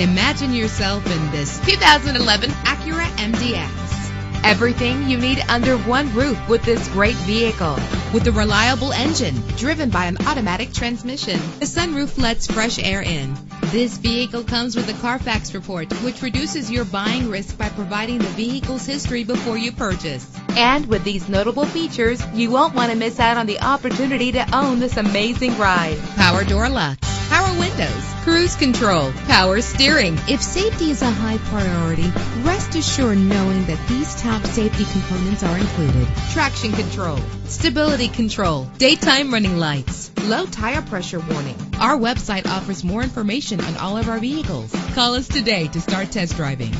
Imagine yourself in this 2011 Acura MDX. Everything you need under one roof with this great vehicle. With a reliable engine driven by an automatic transmission, the sunroof lets fresh air in. This vehicle comes with a Carfax report, which reduces your buying risk by providing the vehicle's history before you purchase. And with these notable features, you won't want to miss out on the opportunity to own this amazing ride. Power door locks, power windows, cruise control, power steering. If safety is a high priority, rest assured knowing that these top safety components are included. Traction control, stability control, daytime running lights, low tire pressure warning. Our website offers more information on all of our vehicles. Call us today to start test driving.